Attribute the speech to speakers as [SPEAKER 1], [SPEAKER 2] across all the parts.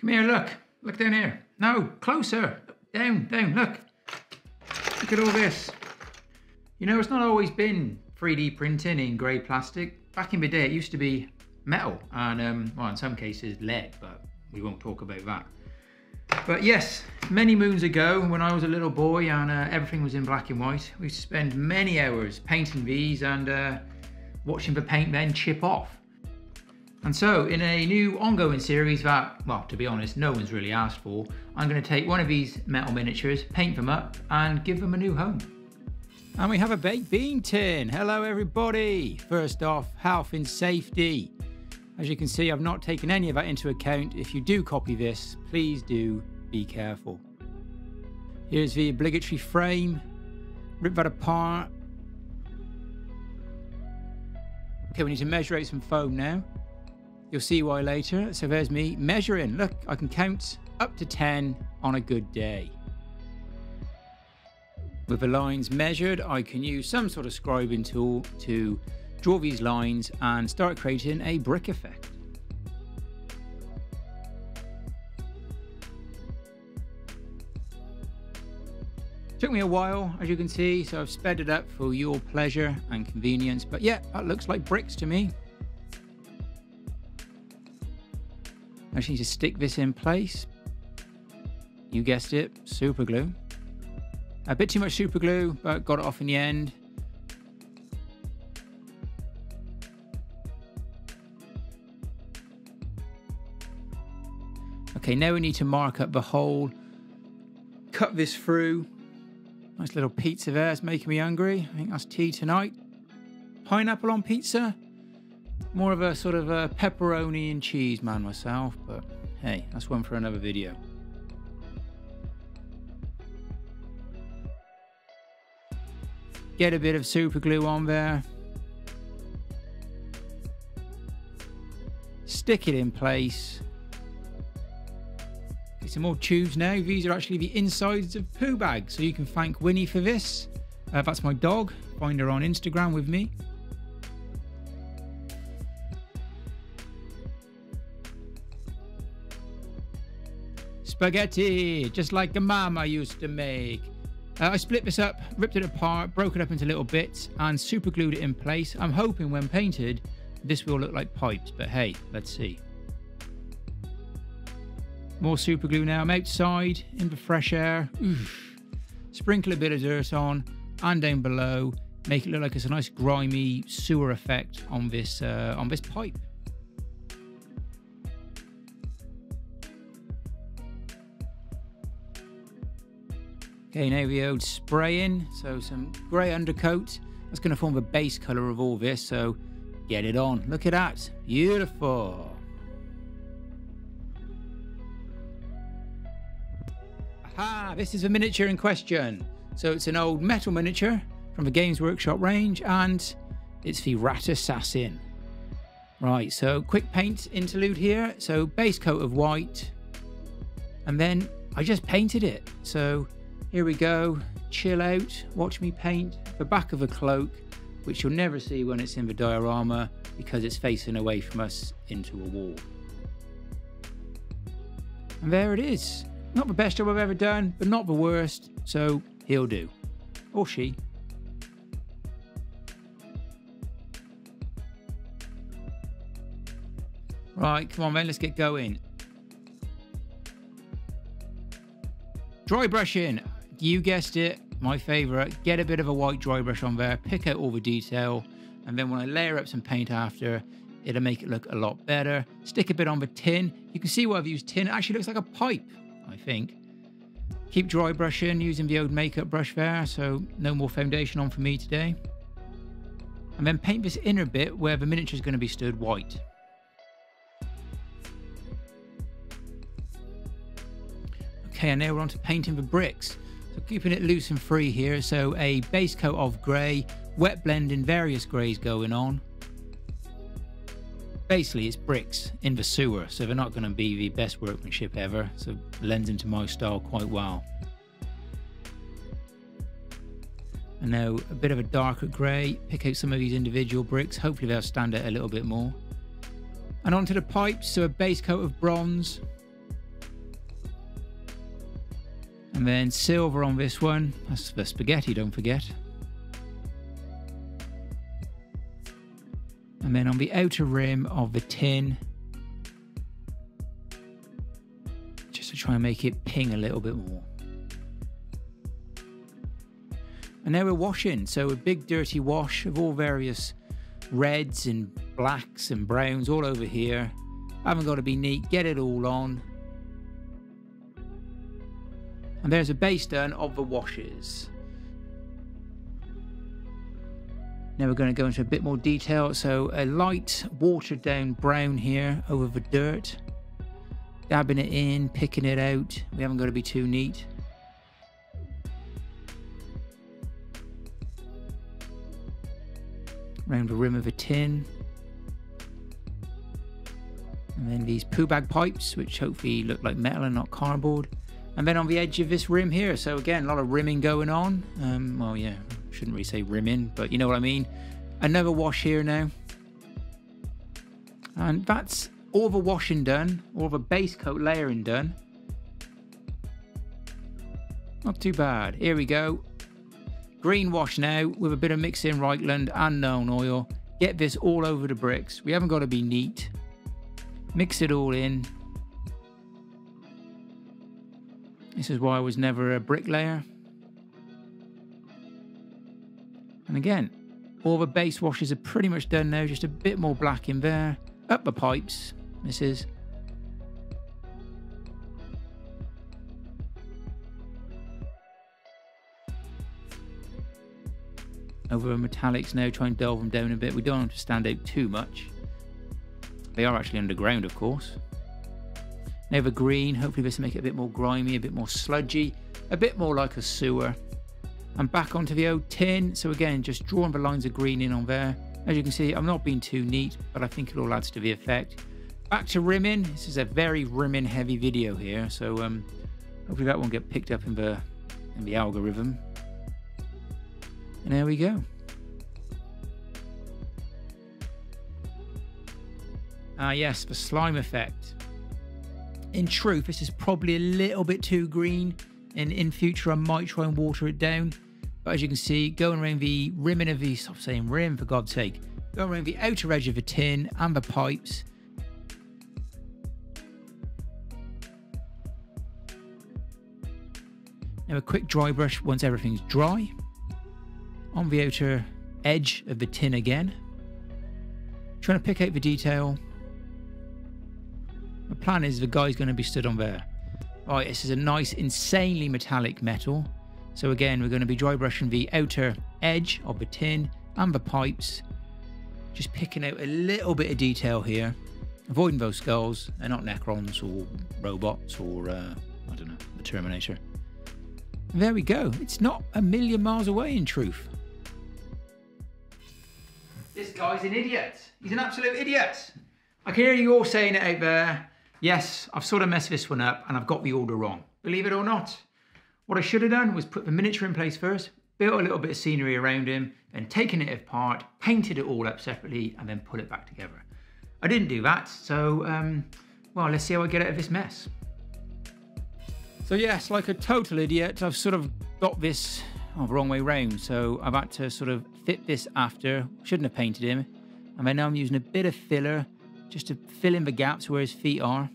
[SPEAKER 1] Come here, look. Look down here. No, closer. Down, down, look. Look at all this. You know, it's not always been 3D printing in grey plastic. Back in the day, it used to be metal and, um, well, in some cases, lead, but we won't talk about that. But yes, many moons ago, when I was a little boy and uh, everything was in black and white, we spent many hours painting these and uh, watching the paint then chip off. And so, in a new ongoing series that, well, to be honest, no one's really asked for, I'm going to take one of these metal miniatures, paint them up, and give them a new home. And we have a baked bean tin. Hello, everybody. First off, health and safety. As you can see, I've not taken any of that into account. If you do copy this, please do be careful. Here's the obligatory frame. Rip that apart. Okay, we need to measure out some foam now. You'll see why later. So there's me measuring. Look, I can count up to 10 on a good day. With the lines measured, I can use some sort of scribing tool to draw these lines and start creating a brick effect. Took me a while, as you can see, so I've sped it up for your pleasure and convenience, but yeah, that looks like bricks to me. Just need to stick this in place. You guessed it, super glue. A bit too much super glue, but got it off in the end. Okay, now we need to mark up the hole. Cut this through. Nice little pizza there, it's making me hungry. I think that's tea tonight. Pineapple on pizza? More of a sort of a pepperoni and cheese man myself, but hey, that's one for another video. Get a bit of super glue on there. Stick it in place. Get some more tubes now. These are actually the insides of poo bags, so you can thank Winnie for this. Uh, that's my dog. Find her on Instagram with me. Spaghetti, just like the mama used to make. Uh, I split this up, ripped it apart, broke it up into little bits, and super glued it in place. I'm hoping when painted, this will look like pipes, but hey, let's see. More super glue now. I'm outside in the fresh air. Oof. Sprinkle a bit of dirt on and down below. Make it look like it's a nice grimy sewer effect on this uh, on this pipe. Okay, now we old spraying, so some grey undercoat. That's going to form the base colour of all this, so get it on. Look at that, beautiful. Aha, this is the miniature in question. So it's an old metal miniature from the Games Workshop range, and it's the Rat Assassin. Right, so quick paint interlude here. So base coat of white, and then I just painted it. So here we go. Chill out, watch me paint the back of a cloak, which you'll never see when it's in the diorama because it's facing away from us into a wall. And there it is. Not the best job I've ever done, but not the worst, so he'll do. Or she. Right, come on then, let's get going. Dry brushing you guessed it, my favourite. Get a bit of a white dry brush on there, pick out all the detail, and then when I layer up some paint after, it'll make it look a lot better. Stick a bit on the tin. You can see why I've used tin. It actually looks like a pipe, I think. Keep dry brushing using the old makeup brush there, so no more foundation on for me today. And then paint this inner bit where the miniature is going to be stood white. Okay, and now we're on to painting the bricks. So keeping it loose and free here. So a base coat of grey, wet blend in various greys going on. Basically, it's bricks in the sewer, so they're not going to be the best workmanship ever. So lends into my style quite well. And now a bit of a darker grey. Pick out some of these individual bricks. Hopefully they'll stand out a little bit more. And onto the pipes. So a base coat of bronze. And then silver on this one. That's the spaghetti, don't forget. And then on the outer rim of the tin, just to try and make it ping a little bit more. And now we're washing, so a big dirty wash of all various reds and blacks and browns all over here. Haven't got to be neat, get it all on. And there's a base done of the washes. Now we're going to go into a bit more detail. So a light watered down brown here over the dirt. Dabbing it in, picking it out. We haven't got to be too neat. Around the rim of a tin. And then these poo bag pipes, which hopefully look like metal and not cardboard. And then on the edge of this rim here, so again, a lot of rimming going on. Um, well, yeah, shouldn't really say rimming, but you know what I mean. Another wash here now. And that's all the washing done, all the base coat layering done. Not too bad. Here we go. Green wash now with a bit of mix in Reikland and Nuln Oil. Get this all over the bricks. We haven't got to be neat. Mix it all in. This is why I was never a bricklayer. And again, all the base washes are pretty much done now, just a bit more black in there. Up the pipes, this is. Over the metallics now, try and delve them down a bit. We don't want to stand out too much. They are actually underground, of course. Now green, hopefully this will make it a bit more grimy, a bit more sludgy, a bit more like a sewer. And back onto the old tin. So again, just drawing the lines of green in on there. As you can see, I'm not being too neat, but I think it all adds to the effect. Back to rimming. This is a very rimming heavy video here, so um, hopefully that won't get picked up in the in the algorithm. And there we go. Ah yes, the slime effect. In truth, this is probably a little bit too green, and in future I might try and water it down. But as you can see, going around the rimming of the, stop saying rim for God's sake, going around the outer edge of the tin and the pipes. Now a quick dry brush once everything's dry. On the outer edge of the tin again. Trying to pick out the detail. The plan is the guy's going to be stood on there. Right, this is a nice, insanely metallic metal. So again, we're going to be dry brushing the outer edge of the tin and the pipes. Just picking out a little bit of detail here. Avoiding those skulls. They're not Necrons or robots or, uh, I don't know, the Terminator. There we go. It's not a million miles away in truth. This guy's an idiot. He's an absolute idiot. I can hear you all saying it out there. Yes, I've sort of messed this one up and I've got the order wrong. Believe it or not. What I should have done was put the miniature in place first, built a little bit of scenery around him, then taken it apart, painted it all up separately, and then put it back together. I didn't do that, so, um, well, let's see how I get out of this mess. So yes, like a total idiot, I've sort of got this oh, wrong way round. So I've had to sort of fit this after. Shouldn't have painted him. And then now I'm using a bit of filler just to fill in the gaps where his feet are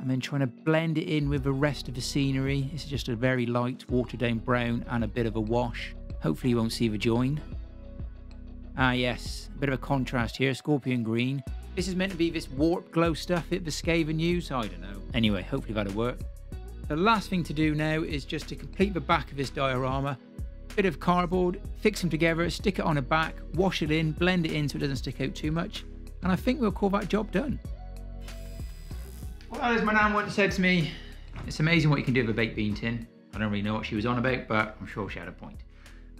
[SPEAKER 1] and then trying to blend it in with the rest of the scenery. It's just a very light watered down brown and a bit of a wash. Hopefully you won't see the join. Ah yes, a bit of a contrast here, scorpion green. This is meant to be this warp glow stuff that the use, I don't know. Anyway, hopefully that'll work. The last thing to do now is just to complete the back of this diorama. Bit of cardboard, fix them together, stick it on a back, wash it in, blend it in so it doesn't stick out too much. And I think we'll call that job done. Well, as my nan once said to me, it's amazing what you can do with a baked bean tin. I don't really know what she was on about, but I'm sure she had a point.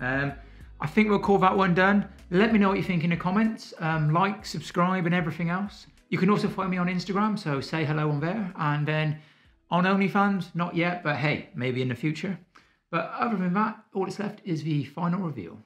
[SPEAKER 1] Um, I think we'll call that one done. Let me know what you think in the comments. Um, like, subscribe, and everything else. You can also find me on Instagram, so say hello on there. And then on OnlyFans, not yet, but hey, maybe in the future. But other than that, all that's left is the final reveal.